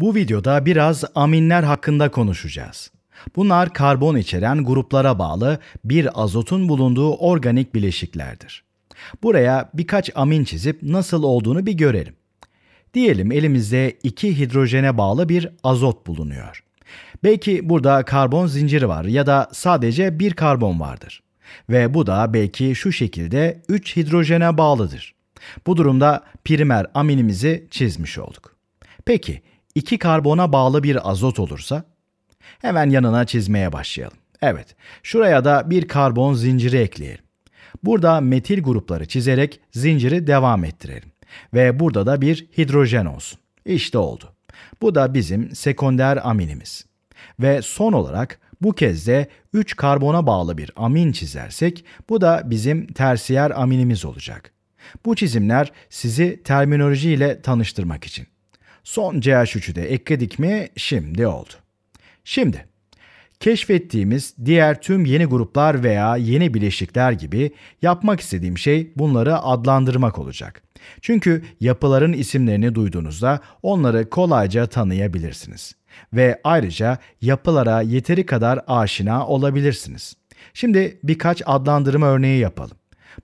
Bu videoda biraz aminler hakkında konuşacağız. Bunlar karbon içeren gruplara bağlı bir azotun bulunduğu organik bileşiklerdir. Buraya birkaç amin çizip nasıl olduğunu bir görelim. Diyelim elimizde iki hidrojene bağlı bir azot bulunuyor. Belki burada karbon zinciri var ya da sadece bir karbon vardır. Ve bu da belki şu şekilde 3 hidrojene bağlıdır. Bu durumda primer aminimizi çizmiş olduk. Peki iki karbona bağlı bir azot olursa? Hemen yanına çizmeye başlayalım. Evet, şuraya da bir karbon zinciri ekleyelim. Burada metil grupları çizerek zinciri devam ettirelim. Ve burada da bir hidrojen olsun. İşte oldu. Bu da bizim sekonder aminimiz. Ve son olarak bu kez de 3 karbona bağlı bir amin çizersek bu da bizim tersiyer aminimiz olacak. Bu çizimler sizi terminoloji ile tanıştırmak için. Son CH3'ü de ekledik mi şimdi oldu. Şimdi keşfettiğimiz diğer tüm yeni gruplar veya yeni bileşikler gibi yapmak istediğim şey bunları adlandırmak olacak. Çünkü yapıların isimlerini duyduğunuzda onları kolayca tanıyabilirsiniz ve ayrıca yapılara yeteri kadar aşina olabilirsiniz. Şimdi birkaç adlandırma örneği yapalım.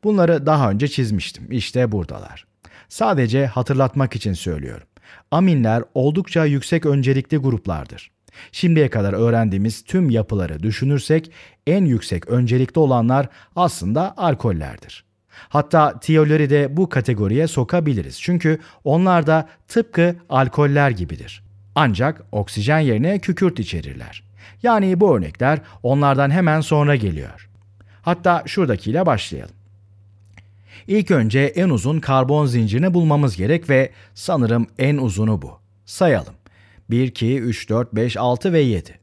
Bunları daha önce çizmiştim. İşte buradalar. Sadece hatırlatmak için söylüyorum. Aminler oldukça yüksek öncelikli gruplardır. Şimdiye kadar öğrendiğimiz tüm yapıları düşünürsek en yüksek öncelikli olanlar aslında alkollerdir. Hatta tiyoleri de bu kategoriye sokabiliriz. Çünkü onlar da tıpkı alkoller gibidir. Ancak oksijen yerine kükürt içerirler. Yani bu örnekler onlardan hemen sonra geliyor. Hatta şuradakiyle başlayalım. İlk önce en uzun karbon zincirini bulmamız gerek ve sanırım en uzunu bu. Sayalım. 1, 2, 3, 4, 5, 6 ve 7.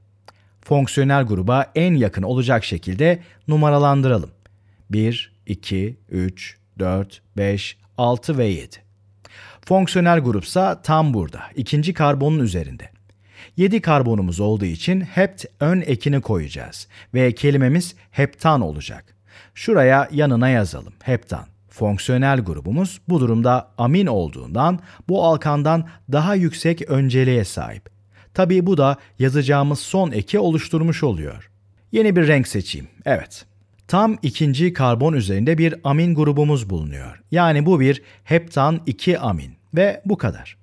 Fonksiyonel gruba en yakın olacak şekilde numaralandıralım. 1, 2, 3, 4, 5, 6 ve 7. Fonksiyonel grupsa tam burada, ikinci karbonun üzerinde. 7 karbonumuz olduğu için hept ön ekini koyacağız ve kelimemiz heptan olacak. Şuraya yanına yazalım, heptan. Fonksiyonel grubumuz bu durumda amin olduğundan bu alkandan daha yüksek önceliğe sahip. Tabii bu da yazacağımız son eki oluşturmuş oluyor. Yeni bir renk seçeyim. Evet. Tam ikinci karbon üzerinde bir amin grubumuz bulunuyor. Yani bu bir heptan 2 amin ve bu kadar.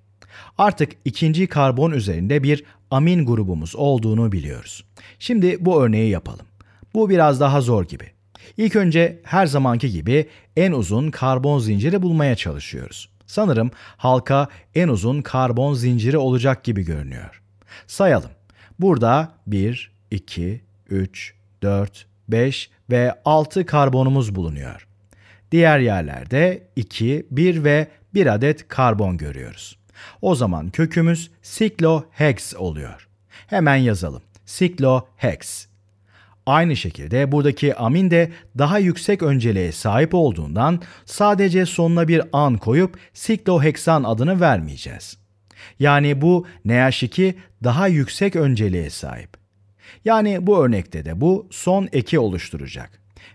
Artık ikinci karbon üzerinde bir amin grubumuz olduğunu biliyoruz. Şimdi bu örneği yapalım. Bu biraz daha zor gibi. İlk önce her zamanki gibi en uzun karbon zinciri bulmaya çalışıyoruz. Sanırım halka en uzun karbon zinciri olacak gibi görünüyor. Sayalım. Burada 1, 2, 3, 4, 5 ve 6 karbonumuz bulunuyor. Diğer yerlerde 2, 1 ve 1 adet karbon görüyoruz. O zaman kökümüz siklohex oluyor. Hemen yazalım. Siklohex. Aynı şekilde buradaki amin de daha yüksek önceliğe sahip olduğundan sadece sonuna bir an koyup sikloheksan adını vermeyeceğiz. Yani bu NH2 daha yüksek önceliğe sahip. Yani bu örnekte de bu son eki oluşturacak.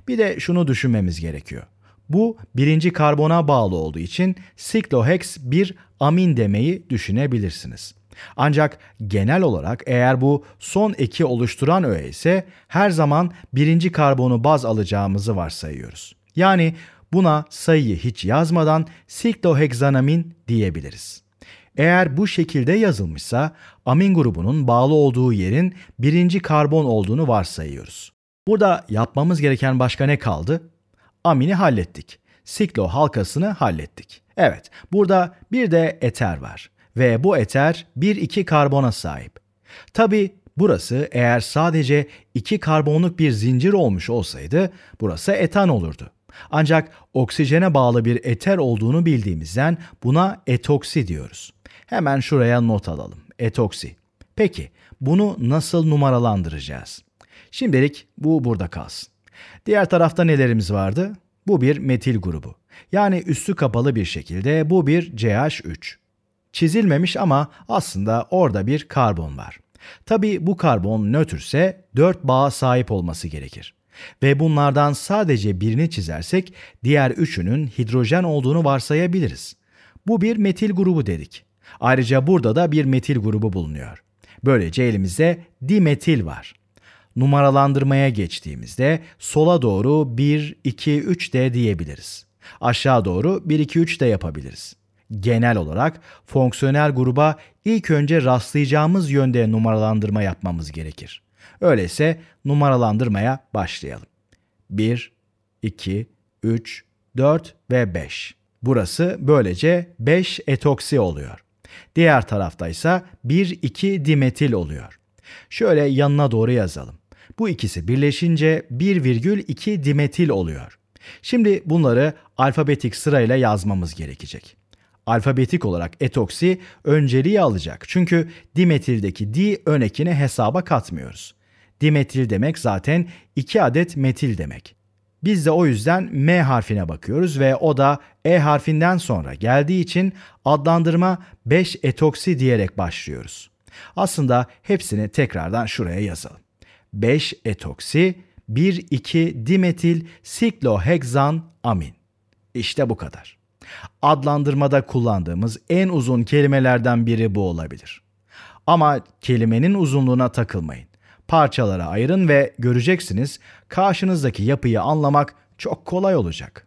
Bir de şunu düşünmemiz gerekiyor. Bu birinci karbona bağlı olduğu için siklohex bir amin demeyi düşünebilirsiniz. Ancak genel olarak eğer bu son eki oluşturan öğe ise her zaman birinci karbonu baz alacağımızı varsayıyoruz. Yani buna sayıyı hiç yazmadan siklohekzanamin diyebiliriz. Eğer bu şekilde yazılmışsa amin grubunun bağlı olduğu yerin birinci karbon olduğunu varsayıyoruz. Burada yapmamız gereken başka ne kaldı? Amini hallettik. Siklo halkasını hallettik. Evet, burada bir de eter var ve bu eter 1-2 karbona sahip. Tabi burası eğer sadece 2 karbonluk bir zincir olmuş olsaydı burası etan olurdu. Ancak oksijene bağlı bir eter olduğunu bildiğimizden buna etoksi diyoruz. Hemen şuraya not alalım. Etoksi. Peki bunu nasıl numaralandıracağız? Şimdilik bu burada kalsın. Diğer tarafta nelerimiz vardı? Bu bir metil grubu. Yani üstü kapalı bir şekilde bu bir CH3. Çizilmemiş ama aslında orada bir karbon var. Tabi bu karbon nötrse 4 bağa sahip olması gerekir. Ve bunlardan sadece birini çizersek diğer üçünün hidrojen olduğunu varsayabiliriz. Bu bir metil grubu dedik. Ayrıca burada da bir metil grubu bulunuyor. Böylece elimizde dimetil var. Numaralandırmaya geçtiğimizde sola doğru 1, 2, 3 de diyebiliriz. Aşağı doğru 1, 2, 3 de yapabiliriz. Genel olarak fonksiyonel gruba ilk önce rastlayacağımız yönde numaralandırma yapmamız gerekir. Öyleyse numaralandırmaya başlayalım. 1, 2, 3, 4 ve 5. Burası böylece 5 etoksi oluyor. Diğer tarafta ise 1-2 dimetil oluyor. Şöyle yanına doğru yazalım. Bu ikisi birleşince 1,2 dimetil oluyor. Şimdi bunları alfabetik sırayla yazmamız gerekecek. Alfabetik olarak etoksi önceliği alacak. Çünkü dimetildeki di ön ekini hesaba katmıyoruz. Dimetil demek zaten 2 adet metil demek. Biz de o yüzden M harfine bakıyoruz ve o da E harfinden sonra geldiği için adlandırma 5 etoksi diyerek başlıyoruz. Aslında hepsini tekrardan şuraya yazalım. 5 etoksi 1,2 dimetil sikloheksan amin. İşte bu kadar. Adlandırmada kullandığımız en uzun kelimelerden biri bu olabilir. Ama kelimenin uzunluğuna takılmayın. Parçalara ayırın ve göreceksiniz karşınızdaki yapıyı anlamak çok kolay olacak.